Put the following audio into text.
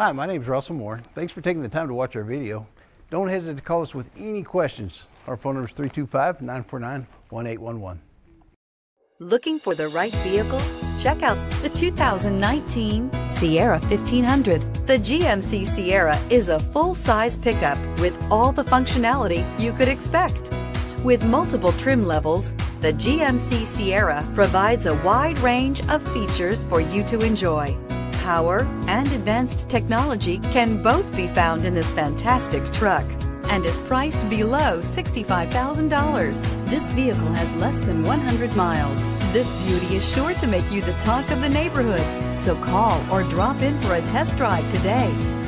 Hi, my name is Russell Moore. Thanks for taking the time to watch our video. Don't hesitate to call us with any questions. Our phone number is 325 949 1811. Looking for the right vehicle? Check out the 2019 Sierra 1500. The GMC Sierra is a full-size pickup with all the functionality you could expect. With multiple trim levels, the GMC Sierra provides a wide range of features for you to enjoy. Power and advanced technology can both be found in this fantastic truck and is priced below $65,000. This vehicle has less than 100 miles. This beauty is sure to make you the talk of the neighborhood. So call or drop in for a test drive today.